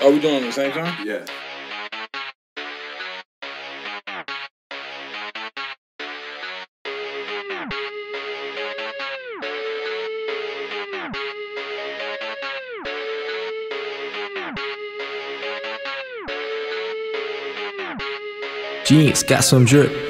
Are we doing it at the same time? Yeah. Jeans got some drip.